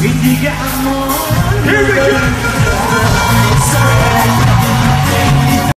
Indica amor